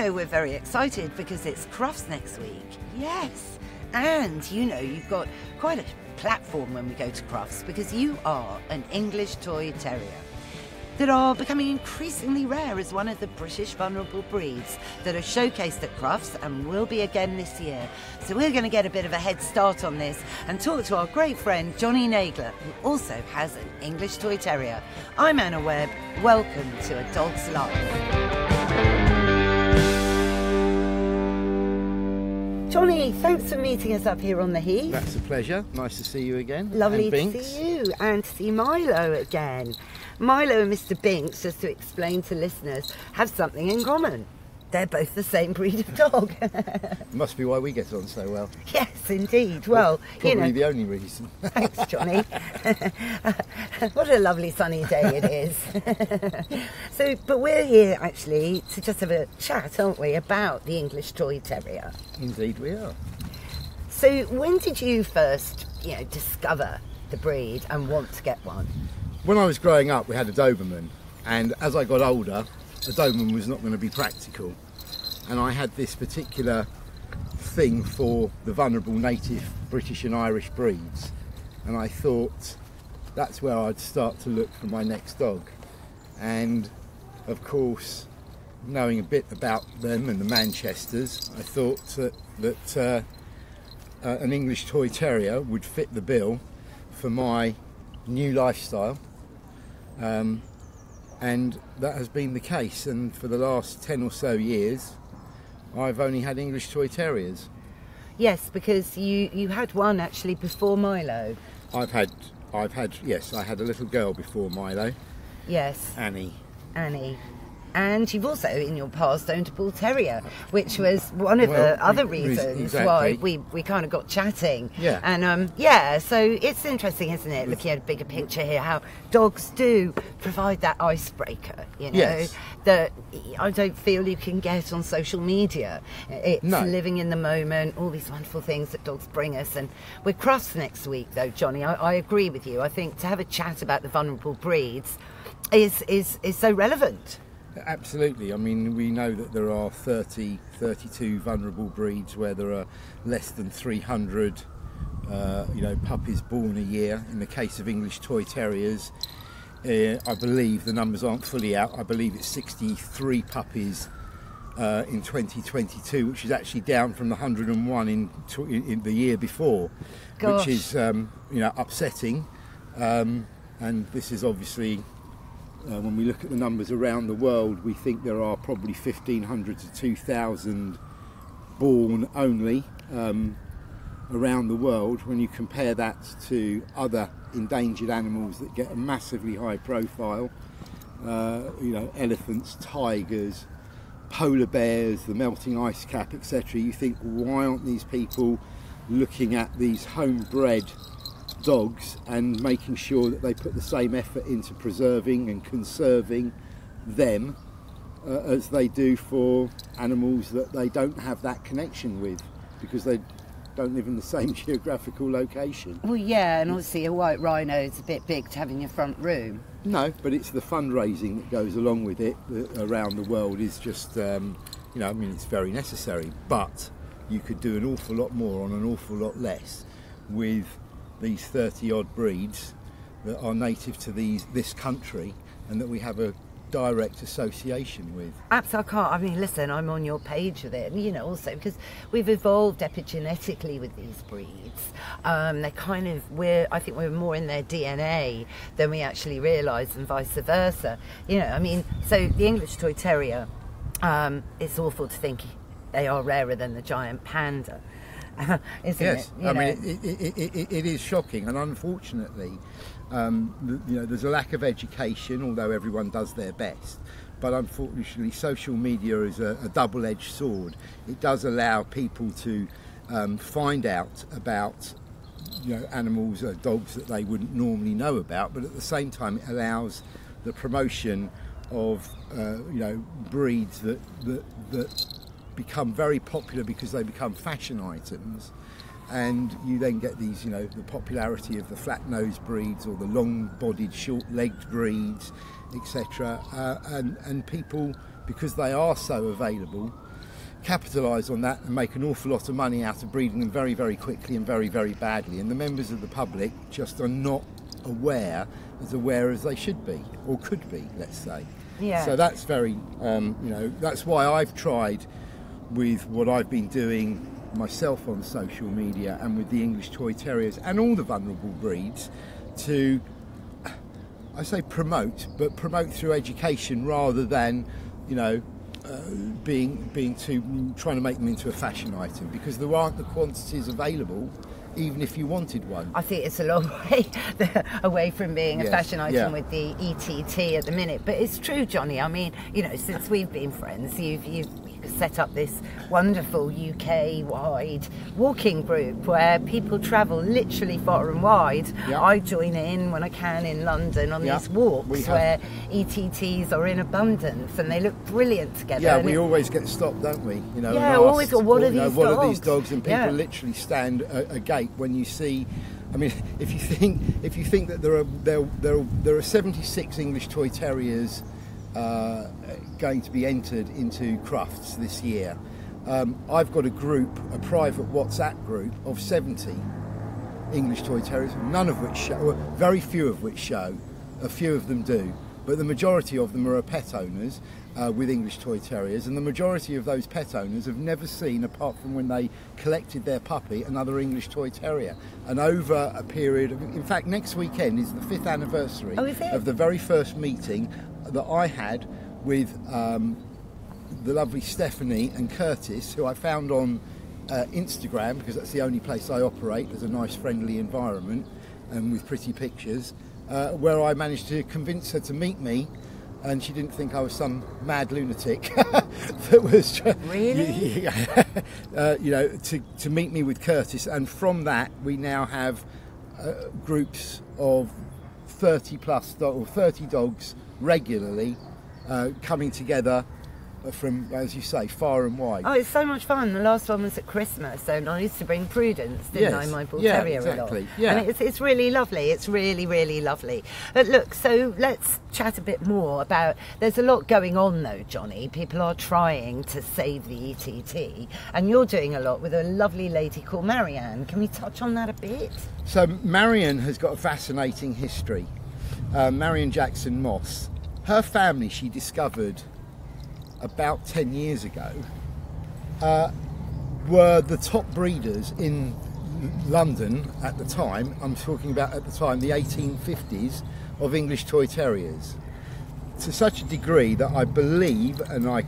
know we're very excited because it's Crufts next week. Yes. And you know you've got quite a platform when we go to Crufts because you are an English toy terrier that are becoming increasingly rare as one of the British vulnerable breeds that are showcased at Crufts and will be again this year. So we're going to get a bit of a head start on this and talk to our great friend Jonny Nagler, who also has an English toy terrier. I'm Anna Webb. Welcome to A Dog's Life. Jonny, thanks for meeting us up here on the Heath. That's a pleasure. Nice to see you again. Lovely to see you and to see Milo again. Milo and Mr. Binks, just to explain to listeners, have something in common. They're both the same breed of dog. Must be why we get on so well. yes, indeed. Well, Probably you know, the only reason. Thanks, Jonny. what a lovely sunny day it is. so, but we're here actually to just have a chat, aren't we, about the English Toy Terrier. Indeed, we are. So, when did you first, you know, discover the breed and want to get one? When I was growing up, we had a Doberman, and as I got older, a Doberman was not going to be practical, and I had this particular thing for the vulnerable native British and Irish breeds, and I thought that's where I'd start to look for my next dog, and of course, knowing a bit about them and the Manchesters, I thought that that uh, uh, an English Toy Terrier would fit the bill for my new lifestyle. Um, and that has been the case. And for the last 10 or so years, I've only had English Toy Terriers. Yes, because you, you had one actually before Milo. I've had, I've had, yes, I had a little girl before Milo, Yes, Annie. Annie. And you've also, in your past, owned a bull terrier, which was one of Well, the other re- reasons exactly. why we, we kind of got chatting. Yeah. And um, yeah, so it's interesting, isn't it? Looking at a bigger picture here, how dogs do provide that icebreaker, you know, Yes. that I don't feel you can get on social media. It's No. living in the moment, all these wonderful things that dogs bring us. And we're Crufts next week, though, Jonny. I, I agree with you. I think to have a chat about the vulnerable breeds is, is, is so relevant. Absolutely. I mean, we know that there are 30, 32 vulnerable breeds where there are less than 300, uh, you know, puppies born a year. In the case of English Toy Terriers, uh, I believe the numbers aren't fully out. I believe it's 63 puppies uh, in 2022, which is actually down from the 101 in, in the year before, Gosh. which is, um, you know, upsetting. Um, and this is obviously uh, when we look at the numbers around the world, we think there are probably 1,500 to 2,000 born only um, around the world. When you compare that to other endangered animals that get a massively high profile, uh, you know, elephants, tigers, polar bears, the melting ice cap, etc., you think, why aren't these people looking at these homebred dogs and making sure that they put the same effort into preserving and conserving them uh, as they do for animals that they don't have that connection with because they don't live in the same geographical location. Well, yeah, and obviously a white rhino is a bit big to have in your front room. No, but it's the fundraising that goes along with it around the world is just, um, you know, I mean, it's very necessary, but you could do an awful lot more on an awful lot less with these 30 odd breeds that are native to these this country and that we have a direct association with. Absolutely, I can't. I mean, listen, I'm on your page with it, you know, also because we've evolved epigenetically with these breeds. Um, they're kind of we're. I think we're more in their DNA than we actually realise, and vice versa. You know, I mean, so the English Toy Terrier. Um, it's awful to think they are rarer than the giant panda, isn't Yes, it? You I know? mean it, it, it, it, is shocking, and unfortunately, um, you know, there's a lack of education. Although everyone does their best, but unfortunately, social media is a, a double-edged sword. It does allow people to um, find out about you know animals, uh, dogs that they wouldn't normally know about, but at the same time, it allows the promotion of uh, you know breeds that that that become very popular because they become fashion items and you then get these you know the popularity of the flat nosed breeds or the long bodied short legged breeds etc uh, and and people because they are so available capitalise on that and make an awful lot of money out of breeding them very, very quickly and very, very badly. And the members of the public just are not aware, as aware as they should be, or could be, let's say. Yeah. So that's very, um, you know, that's why I've tried with what I've been doing myself on social media and with the English Toy Terriers and all the vulnerable breeds to, I say promote, but promote through education rather than, you know, uh, being being too trying to make them into a fashion item because there aren't the quantities available even if you wanted one. I think it's a long way away from being a fashion item yeah. with the ETT at the minute. But it's true, Jonny. I mean, you know, since we've been friends, you've you've set up this wonderful UK-wide walking group where people travel literally far and wide. I join in when I can in London on these walks where ETTs are in abundance and they look brilliant together. Yeah, we always get stopped, don't we? You know, Yeah, always, asked, what are know, these what are these dogs? And people Yeah. literally stand a, a gate when you see. I mean, if you think if you think that there are there there are, there are 76 English Toy Terriers uh, going to be entered into Crufts this year, um, I've got a group, a private WhatsApp group of 70 English Toy Terriers, none of which show, well, very few of which show, a few of them do, but the majority of them are pet owners uh, with English Toy Terriers, and the majority of those pet owners have never seen, apart from when they collected their puppy, another English Toy Terrier. And over a period of, in fact, next weekend is the fifth anniversary Oh, is of the very first meeting that I had with um, the lovely Stephanie and Curtis, who I found on uh, Instagram because that's the only place I operate. There's a nice, friendly environment and with pretty pictures, uh, where I managed to convince her to meet me. And she didn't think I was some mad lunatic that was, tr- Really? uh, you know, to, to meet me with Curtis. And from that, we now have uh, groups of 30 plus do- or 30 dogs regularly uh, coming together uh, from, as you say, far and wide. Oh, it's so much fun. The last one was at Christmas, and I used to bring Prudence, didn't I, my bull Yeah, terrier exactly. along. Yeah. And it's, it's really lovely. It's really, really lovely. But look, so let's chat a bit more about. There's a lot going on, though, Jonny. People are trying to save the ETT, and you're doing a lot with a lovely lady called Marianne. Can we touch on that a bit? So Marianne has got a fascinating history. Uh, Marion Jackson Moss. Her family she discovered about 10 years ago uh, were the top breeders in London at the time. I'm talking about at the time the 1850s of English Toy Terriers. To such a degree that I believe, and I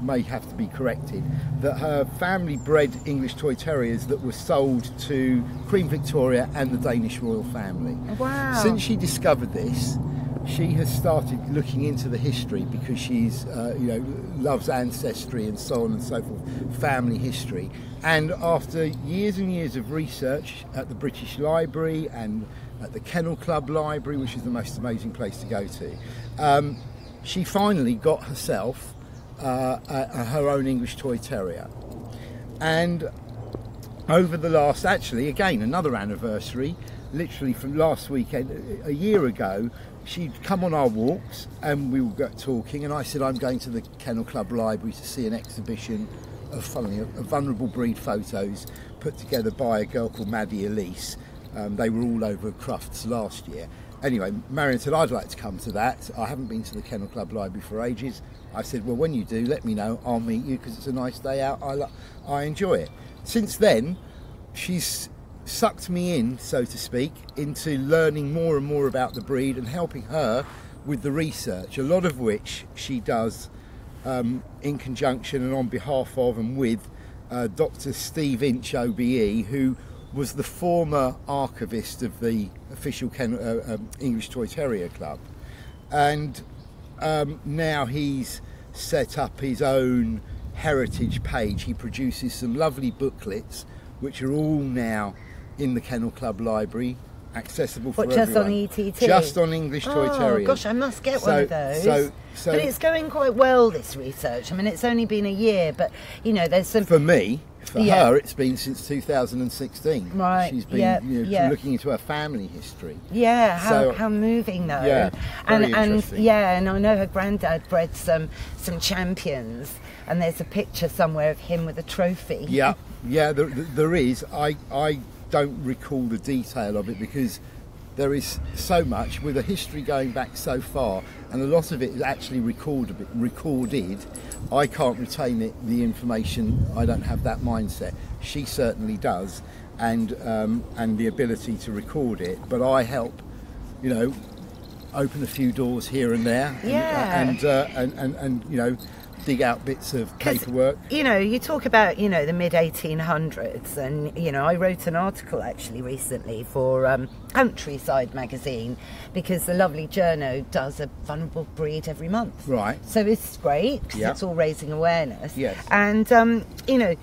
may have to be corrected, that her family bred English Toy Terriers that were sold to Queen Victoria and the Danish royal family. Wow. Since she discovered this, she has started looking into the history because she's, uh, you know, loves ancestry and so on and so forth, family history. And after years and years of research at the British Library and at the Kennel Club Library, which is the most amazing place to go to, um, she finally got herself uh, a, a- her own English Toy Terrier. And over the last, actually, again, another anniversary, literally from last weekend, a year ago, she'd come on our walks and we were got talking. And I said, I'm going to the Kennel Club Library to see an exhibition of, funnily, of vulnerable breed photos put together by a girl called Maddie Elise. Um, they were all over Crufts last year. Anyway, Marion said, I'd like to come to that. I haven't been to the Kennel Club Library for ages. I said, Well, when you do, let me know. I'll meet you because it's a nice day out. I, I enjoy it. Since then, she's sucked me in, so to speak, into learning more and more about the breed and helping her with the research, a lot of which she does um, in conjunction and on behalf of and with uh, Dr. Steve Inch OBE, who was the former archivist of the official Ken, uh, um, English Toy Terrier Club. And um, now he's set up his own heritage page. He produces some lovely booklets, which are all now in the Kennel Club Library, accessible for What, just on. ETT? Just on English Toy oh, Terriers. gosh, I must get one of those. So, so but it's going quite well, this research. I mean, it's only been a year, but, you know, there's some... for me, for Yeah. her, it's been since 2016. Right, She's been yeah, you know, yeah. looking into her family history. Yeah, how, So- how moving though. Yeah, and and yeah, and I know her granddad bred some some champions, and there's a picture somewhere of him with a trophy. Yeah, yeah, there, there is. I, I don't recall the detail of it because there is so much with a history going back so far, and a lot of it is actually recorded. Recorded. I can't retain it, the information. I don't have that mindset. She certainly does, and um, and the ability to record it. But I help, you know, open a few doors here and there, and, Yeah. and, uh, and, and and you know, dig out bits of paperwork. You know, you talk about you know the mid 1800s, and you know I wrote an article actually recently for um, Countryside magazine because the lovely journo does a vulnerable breed every month. Right. So it's great 'cause Yeah. it's all raising awareness. Yes. And um, you know,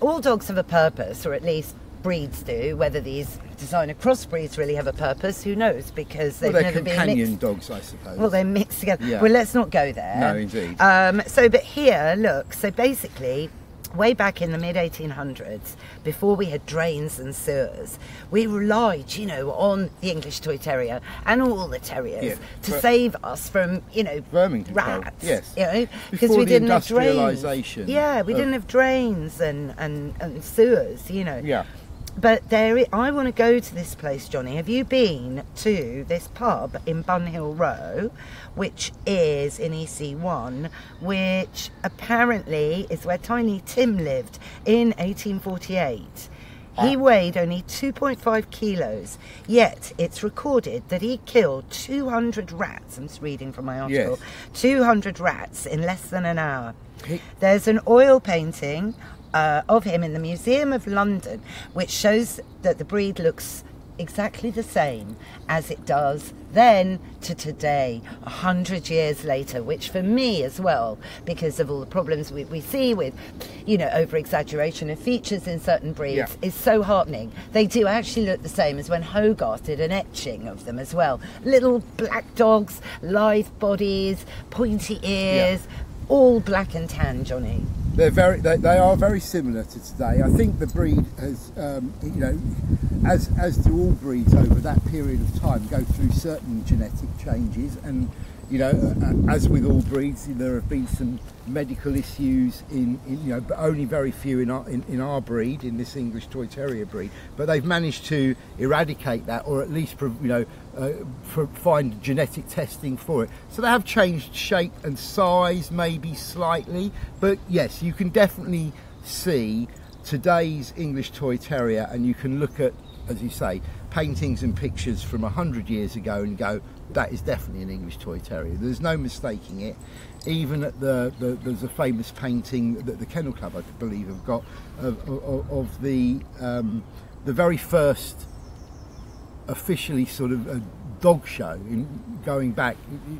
all dogs have a purpose, or at least breeds do. Whether these designer crossbreeds really have a purpose, who knows? Because they've they're never been companion dogs, I suppose. Well, they're mixed together. Yeah. Well, let's not go there. No, indeed. Um, so, but here, look. So basically, way back in the mid 1800s, before we had drains and sewers, we relied, you know, on the English Toy Terrier and all the terriers Yeah, to save us from, you know, Vermin control, rats. yes. You know, because we didn't have drains. Yeah, we of- didn't have drains and, and, and sewers. You know. Yeah. But there, i- I want to go to this place, Jonny. Have you been to this pub in Bunhill Row, which is in EC1, which apparently is where Tiny Tim lived in 1848? He Ah. weighed only 2.5 kilos, yet it's recorded that he killed 200 rats. I'm just reading from my article. Yes. 200 rats in less than an hour. He- There's an oil painting uh, of him in the Museum of London, which shows that the breed looks exactly the same as it does then to today, a hundred years later, which for me as well, because of all the problems we, we see with, you know, over exaggeration of features in certain breeds, Yeah. is so heartening. They do actually look the same as when Hogarth did an etching of them as well. Little black dogs, lithe bodies, pointy ears, all black and tan, Jonny. They're very, they, they are very similar to today. I think the breed has, um, you know, as as do all breeds over that period of time, go through certain genetic changes, and you know, uh, as with all breeds, there have been some medical issues in, in you know, but only very few in our in, in our breed, in this English Toy Terrier breed. But they've managed to eradicate that, or at least, you know, uh, find genetic testing for it. So they have changed shape and size, maybe slightly, but yes, you can definitely see today's English Toy Terrier, and you can look at, as you say, paintings and pictures from a hundred years ago and go, that is definitely an English Toy Terrier. There's no mistaking it. Even at the, the there's a famous painting that the Kennel Club, I believe, have got of, of, of the um, the very first officially sort of a dog show in going back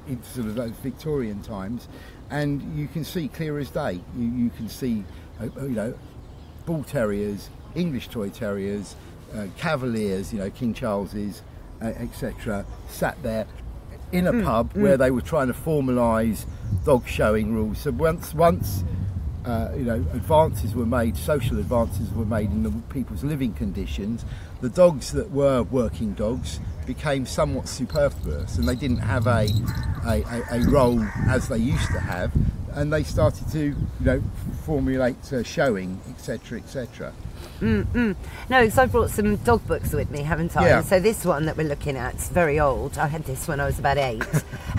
into sort of those Victorian times, and you can see clear as day. You, you can see, uh, uh, you know, bull terriers, English toy terriers, uh, cavaliers, you know, King Charles's, uh, etc., sat there in a pub where they were trying to formalise dog showing rules. So once once uh, you know, advances were made, social advances were made in the people's living conditions. The dogs that were working dogs became somewhat superfluous, and they didn't have a a, a, a role as they used to have, and they started to, you know, formulate uh, showing, etc., etc. No, because I brought some dog books with me, haven't I? Yeah. So this one that we're looking at is very old. I had this when I was about eight,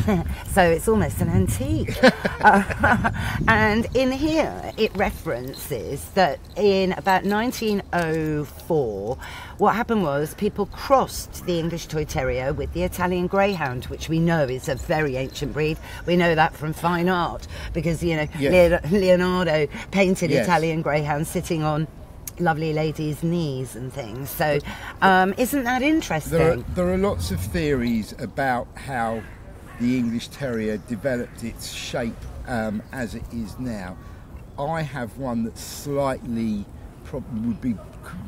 so it's almost an antique. Uh, and in here, it references that in about 1904, what happened was people crossed the English Toy Terrier with the Italian Greyhound, which we know is a very ancient breed. We know that from fine art because you know Yes. Leonardo painted Yes. Italian Greyhounds sitting on lovely ladies' knees and things. So, um, isn't that interesting? There are, there are lots of theories about how the English Terrier developed its shape um, as it is now. I have one that slightly probably would be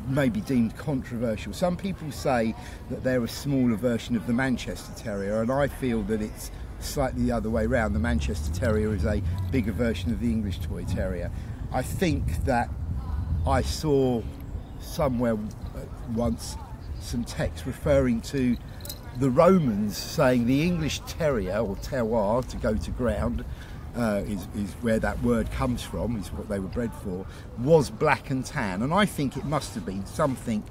maybe deemed controversial. Some people say that they're a smaller version of the Manchester Terrier, and I feel that it's slightly the other way around. The Manchester Terrier is a bigger version of the English Toy Terrier. I think that I saw somewhere uh, once some text referring to the Romans saying the English terrier or terroir to go to ground uh, is, is where that word comes from, is what they were bred for, was black and tan. And I think it must have been something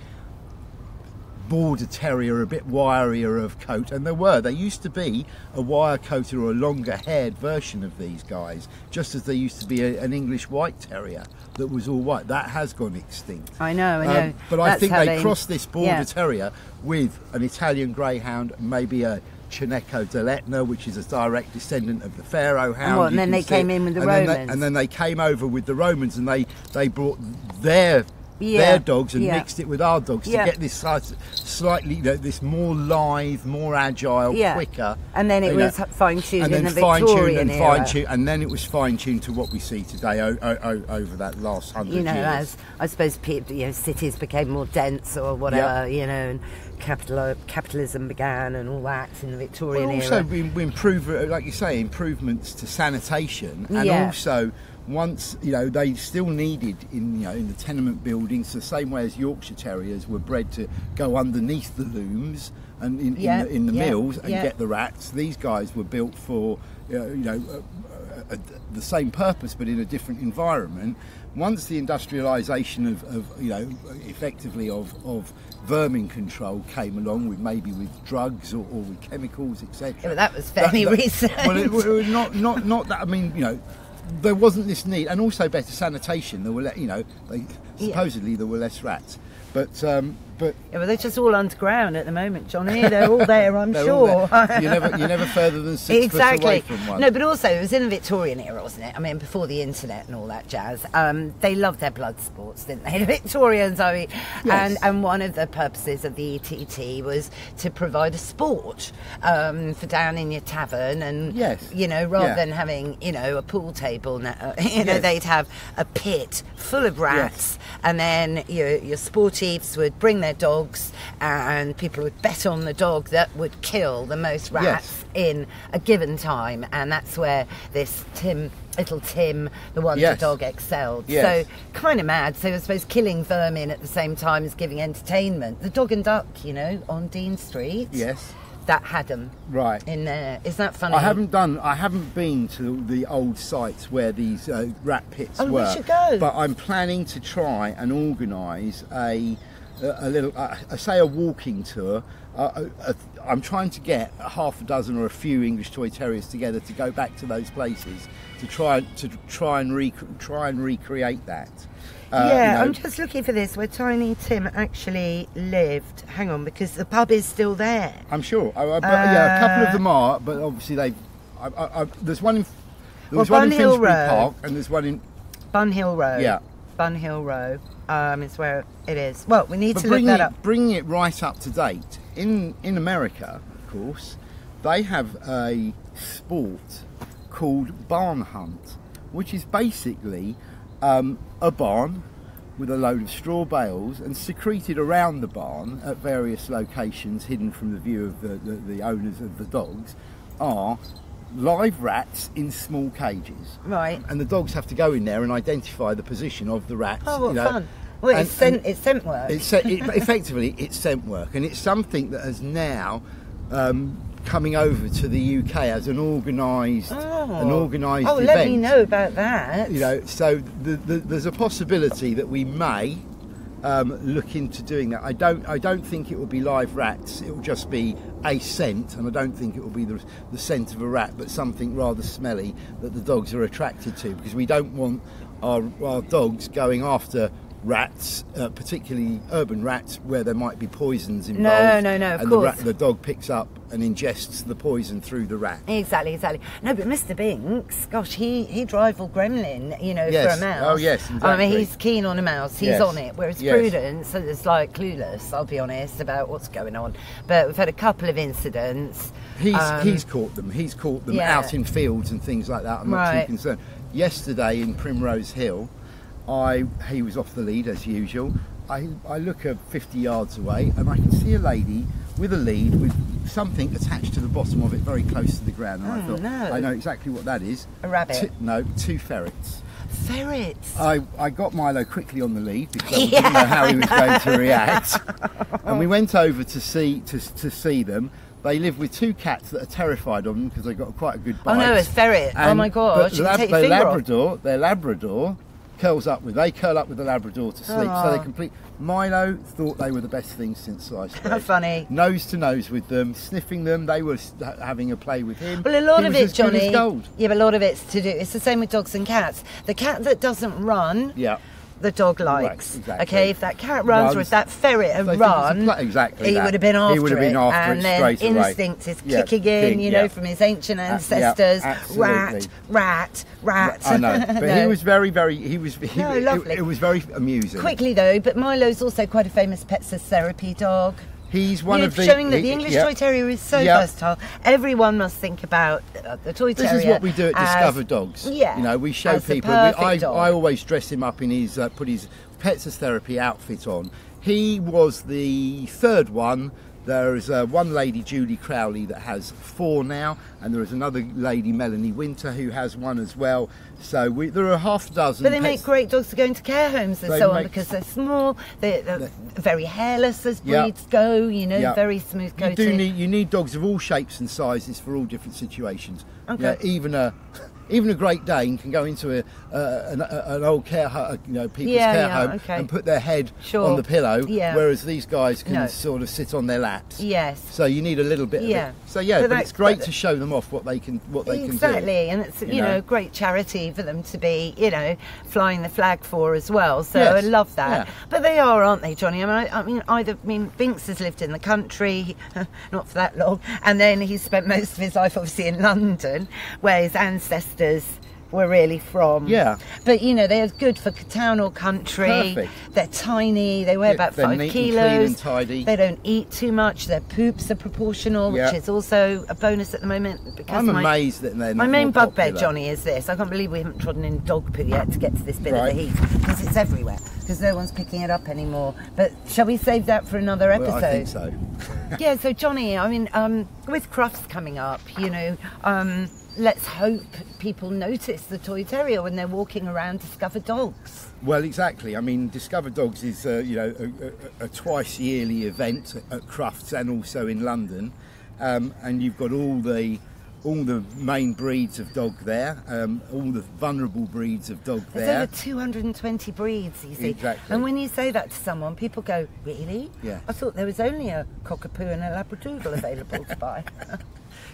border terrier, a bit wirier of coat, and there were. There used to be a wire coated or a longer haired version of these guys, just as there used to be a, an English white terrier that was all white. That has gone extinct. I know, I know. Um, but I think they, they- crossed this border yeah. terrier with an Italian greyhound, maybe a Cirneco dell'Etna, which is a direct descendant of the Pharaoh hound. what, and then they see came in with the and Then Romans? they, and then they came over with the Romans and they, they brought their Yeah, their dogs and yeah. mixed it with our dogs Yeah. to get this slightly, you know, this more live, more agile, Yeah. quicker. And then it was fine-tuned and in then the fine-tuned and era. fine-tuned, and then it was fine-tuned to what we see today o- o- o- over that last hundred you know, years. as I suppose people, you know, cities became more dense or whatever, you know, and capital, capitalism began and all that in the Victorian Well, also era. we, we improve, like you say, improvements to sanitation, and also once you know they still needed in you know in the tenement buildings the same way as Yorkshire Terriers were bred to go underneath the looms and in, Yeah, in the, in the yeah, mills and yeah. get the rats. These guys were built for uh, you know uh, uh, the same purpose but in a different environment. Once the industrialisation of, of you know effectively of, of vermin control came along with maybe with drugs or, or with chemicals etc. But that was fairly recent. Well, it, well, not not not that. I mean, you know, there wasn't this need, and also better sanitation. There were, you know, they, Yeah. supposedly there were less rats, but um, but Yeah, well, they're just all underground at the moment, Jonny. They're all there, I'm sure. there. you're never you're never further than six exactly. away from one. No, but also it was in the Victorian era, wasn't it? I mean, before the internet and all that jazz. Um, they loved their blood sports, didn't they? The Victorians, I mean, and Yes. and one of the purposes of the ETT was to provide a sport um, for down in your tavern, and Yes. you know, rather Yeah. than having you know a pool table, now, you know, Yes. they'd have a pit full of rats, and then your your sportives would bring their dogs, and people would bet on the dog that would kill the most rats in a given time, and that's where this Tim, little Tim, the wonder Yes. dog, excelled. Yes. So kind of mad. So I suppose killing vermin at the same time as giving entertainment. The Dog and Duck, you know, on Dean Street. Yes. That had them Right. in there. Is that funny? I haven't done. I haven't been to the old sites where these uh, rat pits Oh, we were. should go. But I'm planning to try and organise a a little. Uh, I say a walking tour. Uh, I'm trying to get a half a dozen or a few English toy terriers together to go back to those places to try to try and rec- try and recreate that. Uh, yeah, you know, I'm just looking for this where Tiny Tim actually lived. Hang on, because the pub is still there. I'm sure. I, I, but, yeah, a couple Uh, of them are, but obviously they. I, there's one in. There Well, one in Bunhill Row. Park, and there's one in. Bun Hill Road. Yeah. Bunhill Row um, is where it is. Well, we need But to look that it, up. bringing it right up to date in in America, of course, they have a sport called barn hunt, which is basically um, a barn with a load of straw bales and secreted around the barn at various locations, hidden from the view of the, the, the owners of the dogs, are live rats in small cages. Right. And the dogs have to go in there and identify the position of the rats. Oh, what you know. fun. Well, And- it's, scent, it's scent work. it's it, effectively it's scent work, and it's something that has now um, coming over to the UK as an organised an organised Oh, event. let me know about that. You know, so the, the, there's a possibility that we may um, look into doing that. I don't I don't think it will be live rats. It will just be a scent, and I don't think it will be the, the scent of a rat, but something rather smelly that the dogs are attracted to, because we don't want our, our dogs going after rats, uh, particularly urban rats, where there might be poisons involved. no, no, no, of and the, course. the dog picks up and ingests the poison through the rat. Exactly, exactly. No, but Mr. Binks, gosh, he he'd rival Gremlin, you know, Yes. for a mouse. Oh, yes, I mean, he's keen on a mouse. He's Yes. on it. Whereas Yes. Prudence is like clueless. I'll be honest about what's going on. But we've had a couple of incidents. He's Um, he's caught them. He's caught them yeah. out in fields and things like that. I'm not Right. too concerned. Yesterday in Primrose Hill, I he was off the lead as usual. I I look at 50 yards away and I can see a lady with a lead with something attached to the bottom of it, very close to the ground. And I Oh, thought, no. I know exactly what that is. A rabbit. Two- no, two ferrets. Ferrets. I, I got Milo quickly on the lead because I Yeah, didn't know how he was going to react. and we went over to see to, to see them. They live with two cats that are terrified of them because they've got quite a good bite. Oh, no, a ferret. Oh, And- my but gosh, the you can take your their finger off. Labrador, their Labrador curls up with. They curl up with the Labrador to sleep, so they complete. Milo thought they were the best thing since sliced bread. How funny. Nose to nose with them, sniffing them. They were having a play with him. Well, a lot He of it, as good as Jonny. gold. Yeah, but a lot of it's to do. It's the same with dogs and cats. The cat that doesn't run, Yeah. The dog likes. exactly. Okay, if that cat runs, or if that ferret had They think it's a run, exactly he that. would have been after He would have been it. after and then away. instinct is Yeah, kicking in, king, you know, yeah. from his ancient Uh, yeah, ancestors. rat, rat, rat. I know, but he was very, very. He was. He, No, it- lovely. It, was very amusing. Quickly though, but Milo's also quite a famous pets as therapy dog. He's one You're of the showing that the English yeah. Toy Terrier is so Yeah. versatile. Everyone must think about uh, the Toy terrier. This is what we do at as- Discover Dogs. Yeah, you know, we show people. We, I. I always dress him up in his, uh, put his pets as therapy outfit on. He was the third one. There is uh, one lady, Julie Crowley, that has four now, and there is another lady, Melanie Winter, who has one as well. So we, there are half a dozen. But they make great dogs to go into care homes and so on because they're small, they're, they're very hairless as breeds go, you know, Yeah. very smooth You do need you need dogs of all shapes and sizes for all different situations. You Okay. know, even a even a Great Dane can go into a, uh, an, a, an old care home, you know, people's Yeah, care yeah, home okay. and put their head Sure. on the pillow, Yeah. whereas these guys can No. sort of sit on their laps. Yes. So you need a little bit Yeah. of it. So yeah, But but, it's great but- to show them off what they can what they can do. Exactly, and it's you, you know, know. great charity for them to be you know flying the flag for as well. So Yes, I love that. yeah. But they are, aren't they, Jonny? I mean, I, I mean, either I mean, Binks has lived in the country, not for that long, and then he's spent most of his life obviously in London, where his ancestors were really from. Yeah. But you know, they're good for town or country. Perfect. They're tiny. They weigh Yeah, about five neat and clean kilos. and tidy. They don't eat too much. Their poops are proportional, Yeah. which is also a bonus at the moment because I'm my, amazed that they're my main bugbear. Jonny, is this. I can't believe we haven't trodden in dog poo yet to get to this bit Right. of the heath because it's everywhere. Because no one's picking it up anymore. But shall we save that for another episode? Well, I think so. yeah, so Jonny, I mean, um, with Crufts coming up, you know, um, let's hope people notice the toy terrier when they're walking around Discover Dogs. Well, exactly. I mean, Discover Dogs is uh, you know a, a, a twice yearly event at Crufts and also in London, um, and you've got all the all the main breeds of dog there, um, all the vulnerable breeds of dog there. There's there. over 220 breeds, you see. Exactly. And when you say that to someone, people go, really? Yeah. I thought there was only a cockapoo and a labradoodle available to buy.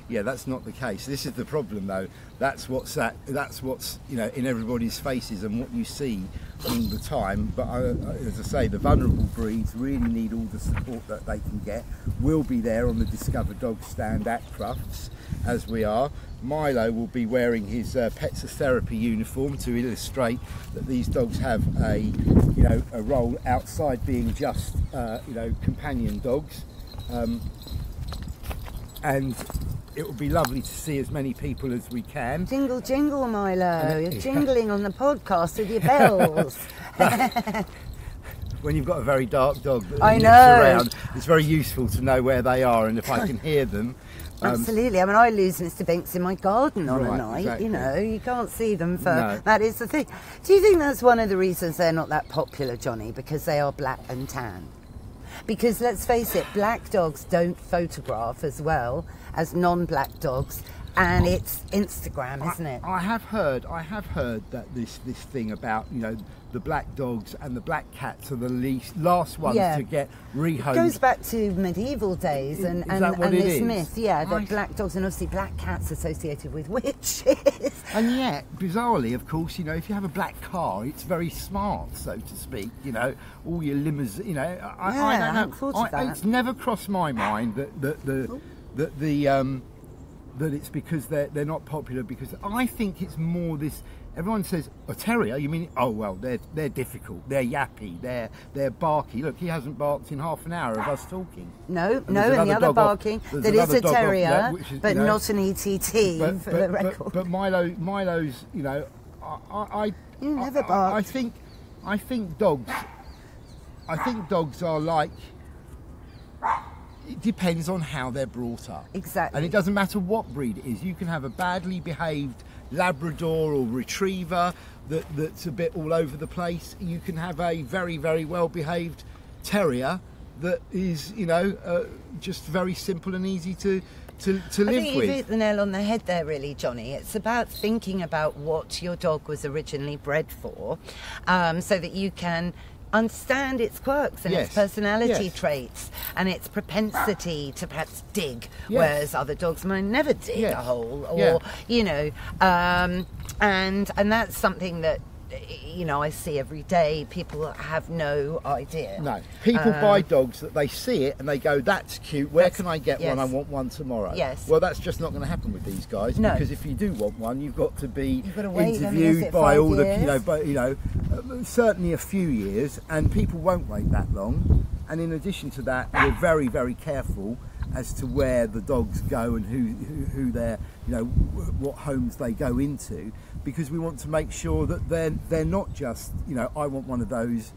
Yeah, that's not the case. This is the problem, though. That's what's that. That's what's you know in everybody's faces and what you see all the time. But I, I- as I say, the vulnerable breeds really need all the support that they can get. We'll be there on the Discover Dog stand at Crufts, as we are. Milo will be wearing his uh, Pets as Therapy uniform to illustrate that these dogs have a you know a role outside being just uh, you know companion dogs. Um, and it would be lovely to see as many people as we can. jingle, jingle, Milo. You're jingling on the podcast with your bells. When you've got a very dark dog that I know. around, it's very useful to know where they are, and if I can hear them. um, Absolutely. I mean, I lose Mr. Binks in my garden on a night. exactly. You know, you can't see them for. No. That is the thing. Do you think that's one of the reasons they're not that popular, Jonny? Because they are black and tan. Because let's face it, black dogs don't photograph as well as non-black dogs, and it's Instagram, isn't it? I, I have heard, I have heard that this this thing about you know the black dogs and the black cats are the least last ones Yeah. to get rehomed. It goes back to medieval days and, Is and, that what and it this is? myth, yeah, that I- black dogs and obviously black cats associated with witches. And yet, bizarrely, of course, you know, if you have a black car, it's very smart, so to speak. You know, all your limousines. You know, I, I Yeah, I don't hadn't know. thought of that. It's never crossed my mind that that the that the um, that it's because they're they're not popular. Because I think it's more this. Everyone says a terrier. You mean? Oh well, they're they're difficult. They're yappy. They're they're barky. Look, he hasn't barked in half an hour of us talking. No, And no, and the other off- barking there's that is a off terrier, there, is, but you know, not an ETT but, for but, the record. but Milo, Milo's, you know, I, I, I, You never I- I, I think, I think dogs, I think dogs are like, it depends on how they're brought up. Exactly. And it doesn't matter what breed it is. You can have a badly behaved Labrador or Retriever that, that's a bit all over the place. You can have a very, very well behaved Terrier that is, you know, uh, just very simple and easy to, to, to live I think with. hit the nail on the head there, really, Jonny. It's about thinking about what your dog was originally bred for, um, so that you can understand its quirks and Yes, its personality yes. traits and its propensity to perhaps dig, Yes. whereas other dogs might never dig a hole, or Yeah. you know, um, and and that's something that you know I see every day. People have no idea. No, people Um, buy dogs that they see it and they go, "That's cute. Where That's- can I get one? I want one tomorrow." Yes. Well, that's just not going to happen with these guys No. because if you do want one, you've got to be You've got to I mean, interviewed by all the, you know, but you know, uh, certainly a few years, and people won't wait that long. And in addition to that, we're very, very careful as to where the dogs go and who, who, who they're, you know, what homes they go into, because we want to make sure that they're they're not just, you know, I want one of those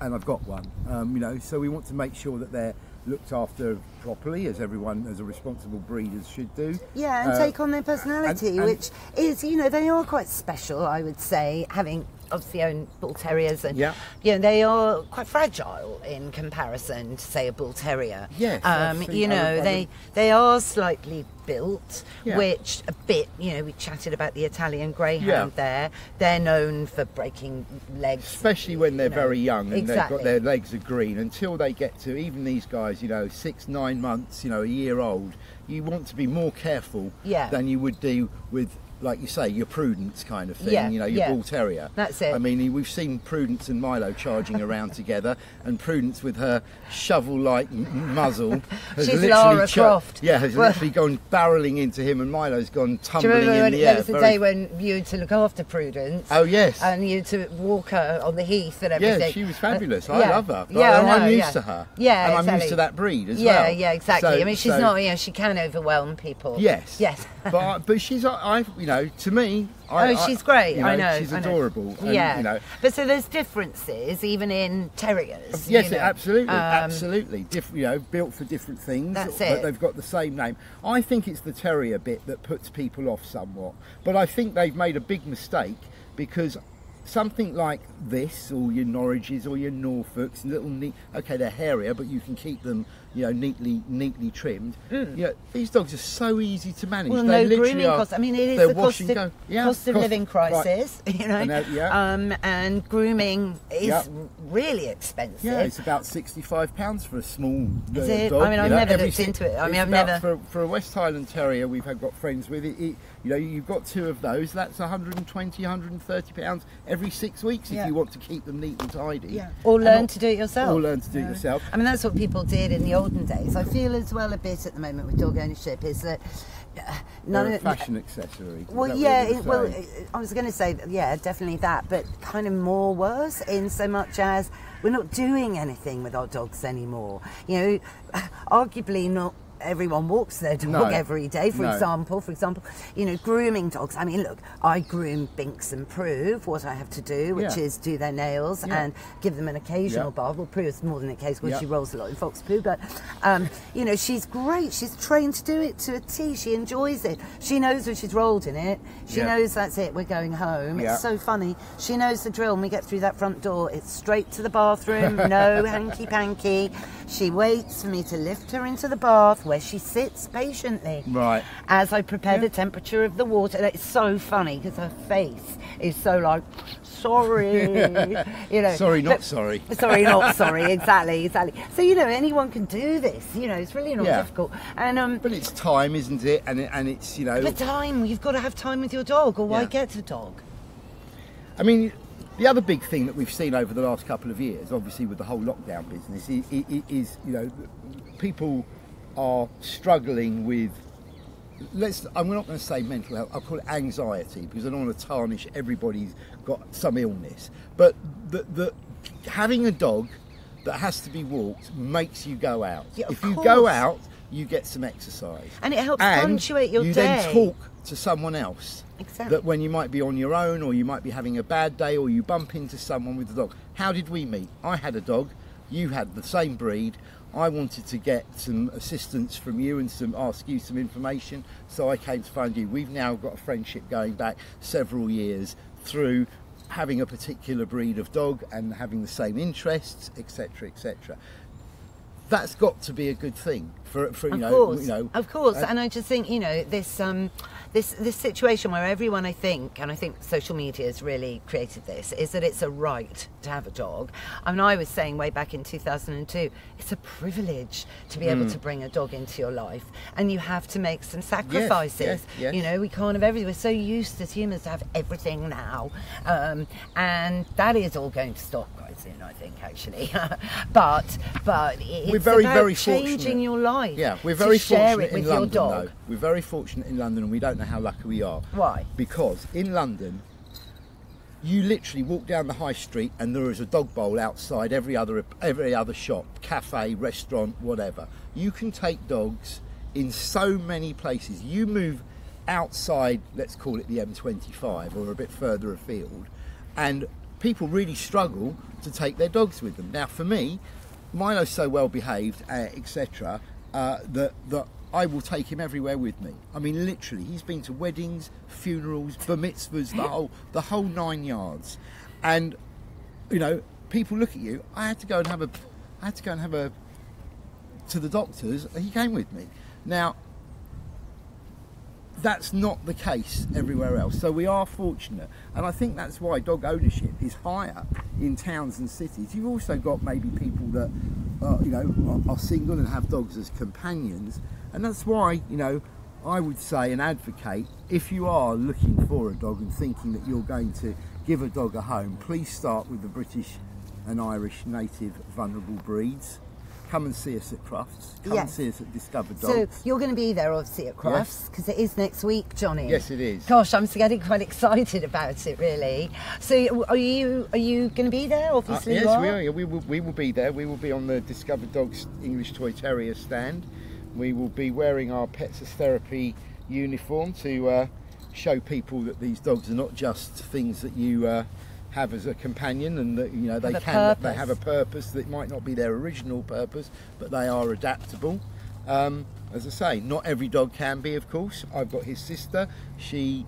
and I've got one. Um, you know, so we want to make sure that they're looked after properly, as everyone, as a responsible breeders should do. Yeah, and Uh, take on their personality, and- and- which is, you know, they are quite special, I would say, having obviously own bull terriers and Yeah. you know they are quite fragile in comparison to say a bull terrier Yes, um, you know they they are slightly built Yeah. which a bit you know we chatted about the italian greyhound Yeah. there they're known for breaking legs especially when they're you know. very young and exactly. they've got their legs are green until they get to even these guys you know six nine months you know a year old you want to be more careful Yeah. than you would do with like you say your prudence kind of thing Yeah, you know your yeah. bull terrier That's it. i mean we've seen prudence and milo charging around together and prudence with her shovel like muzzle has She's literally Lara Croft. yeah has Well- literally gone barreling into him and milo's gone do you tumbling remember in when the there was a very- day when you had to look after Prudence? Oh, yes. and you had to walk her on the heath and everything. Yeah, she was Uh, fabulous. I yeah. love her. But Yeah, I I'm used to her. Yeah, and I'm used to that breed as yeah, well. Yeah, yeah, exactly. So- I mean, she's so- not. You know, she can overwhelm people. Yes. Yes. but but she's I- you know to me. I, oh, she's great. you I know. She's I know. adorable. and, yeah. You know. But so there's differences even in terriers. Yes, you know. absolutely, Um, absolutely. Diff, you know, built for different things, That's but it. they've got the same name. I think it's the terrier bit that puts people off somewhat, but I think they've made a big mistake because something like this, or your Norwiches, or your Norfolks, little neat. Okay, they're hairier, but you can keep them, you know, neatly, neatly trimmed. You know, these dogs are so easy to manage. Well, They no grooming are- costs. I mean, it is the cost of. Yeah, cost of cost- living right. crisis, you know. And, uh, yeah. um, and grooming is Yeah. really expensive. Yeah, it's about sixty-five pounds for a small uh, Is it? dog. I mean, I've know, never looked into it. I mean, I've never- For, for a West Highland Terrier, we've had got friends with it. it you know, you've got two of those. That's 120, 130 pounds every six weeks if Yeah. you want to keep them neat and tidy. Yeah. Or And learn not- to do it yourself. Or learn to do it yourself. I mean, that's what people did in the olden days. I feel as well a bit at the moment with dog ownership is that uh, none They're a of fashion accessory. Well, yeah, it, well. I was going to say, yeah, definitely that, but kind of more worse in so much as we're not doing anything with our dogs anymore. You know, arguably not everyone walks their dog No. every day, for No. example. For example, you know, grooming dogs. I mean, look, I groom Binks and Prove, what I have to do, which Yeah. is do their nails Yeah. and give them an occasional Yeah. bath. Well, Prove's more than a case because she rolls a lot in fox poo, but, um, you know, she's great. She's trained to do it to a T. She enjoys it. She knows when she's rolled in it. She knows that's it, we're going home. It's so funny. She knows the drill. When we get through that front door, it's straight to the bathroom, no hanky panky. She waits for me to lift her into the bath where she sits patiently. Right. As I prepare Yeah. the temperature of the water. It's so funny because her face is so like, sorry. you know. Sorry, not but- sorry. sorry, not sorry. Exactly, exactly. So, you know, anyone can do this. You know, it's really not Yeah. difficult. And, um, But it's time, isn't it? And it, and it's you know. but time, you've got to have time with your dog, or why Yeah. get a dog? I mean, the other big thing that we've seen over the last couple of years, obviously with the whole lockdown business, is, is, you know, people are struggling with. Let's. I'm not going to say mental health. I'll call it anxiety because I don't want to tarnish everybody's got some illness. But the, the having a dog that has to be walked makes you go out. Yeah, if you go out, you get some exercise. And it helps And punctuate your you day. then talk to someone else. Exactly. That when you might be on your own or you might be having a bad day or you bump into someone with a dog. How did we meet? I had a dog. you had the same breed. I wanted to get some assistance from you and some ask you some information, so I came to find you. We've now got a friendship going back several years through having a particular breed of dog and having the same interests, etc., etc. That's got to be a good thing for, for you of know, course, you know, of course, uh, and I just think you know this um, this this situation where everyone I think, and I think social media has really created this, is that it's a right to have a dog. I mean, I was saying way back in 2002, it's a privilege to be Hmm. able to bring a dog into your life, and you have to make some sacrifices. yes, yes. You know, we can't have everything. We're so used as humans to have everything now, um, and that is all going to stop quite soon, I think, actually. but but it's We're very, about very changing fortunate. your life. Yeah, we're very fortunate in London, though. We're very fortunate in London, and we don't know how lucky we are. Why? Because in London, you literally walk down the high street, and there is a dog bowl outside every other every other shop, cafe, restaurant, whatever. You can take dogs in so many places. You move outside, let's call it the M25, or a bit further afield, and people really struggle to take their dogs with them. Now, for me, Milo's so well behaved, uh, etc., uh, that that I will take him everywhere with me. I mean, literally, he's been to weddings, funerals, bar mitzvahs, the whole the whole nine yards, and you know, people look at you. I had to go and have a, I had to go and have a, to the doctors. He came with me. Now, that's not the case everywhere else. So we are fortunate, and I think that's why dog ownership is higher in towns and cities. You've also got maybe people that, uh, you know, are, are single and have dogs as companions, and that's why you know. I would say and advocate if you are looking for a dog and thinking that you're going to give a dog a home, please start with the British and Irish native vulnerable breeds. Come and see us at Crufts. Come and see us at Discover Dogs. So you're going to be there obviously at Crufts because it is next week, Jonny. Yes, it is. Gosh, I'm getting quite excited about it, really. So are you are you going to be there? Uh, Obviously, yes, you are. we are. We will. We will be there. We will be on the Discover Dogs English Toy Terrier stand. We will be wearing our Pets as Therapy uniform to uh, show people that these dogs are not just things that you uh, have as a companion, and that you know they Have can. They purpose. have a purpose that might not be their original purpose, but they are adaptable. Um, as I say, not every dog can be, of course. I've got his sister. She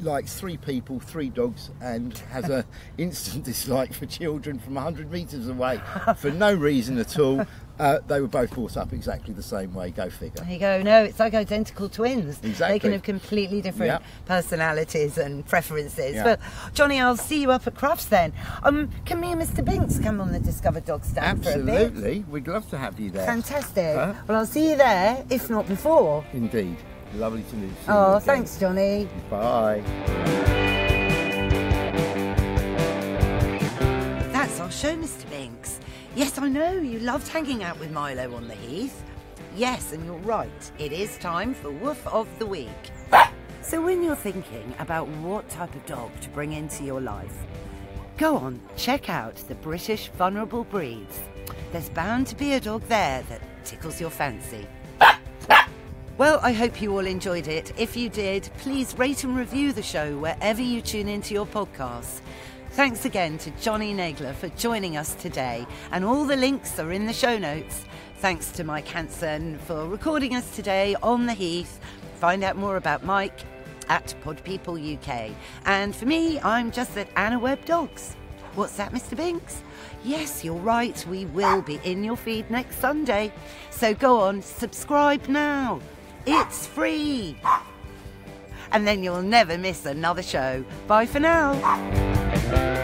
likes three people, three dogs, and has a instant dislike for children from 100 metres away for no reason at all. Uh, they were both brought up exactly the same way. Go figure. There you go. No, it's like identical twins. Exactly. They can have completely different Yeah. personalities and preferences. But Jonny, I'll see you up at Crufts then. Um, can me and Mr. Binks come on the Discover Dog stand for a bit? Absolutely, we'd love to have you there. Fantastic. Huh? Well, I'll see you there, if not before. Indeed, lovely to meet you. Oh, thanks, Jonny. Bye. That's our show, Mr. Binks. Yes, I know, you loved hanging out with Milo on the heath. Yes, and you're right, it is time for Woof of the Week. So, when you're thinking about what type of dog to bring into your life, go on, check out the British vulnerable breeds. There's bound to be a dog there that tickles your fancy. Well, I hope you all enjoyed it. If you did, please rate and review the show wherever you tune into your podcasts. Thanks again to Jonny Nagler for joining us today, and all the links are in the show notes. Thanks to Mike Hansen for recording us today on the Heath. Find out more about Mike at Pod People UK. And for me, I'm just at Anna Webb Dogs. What's that, Mr. Binks? Yes, you're right. We will be in your feed next Sunday. So go on, subscribe now. It's free. And then you'll never miss another show. Bye for now. Thank you.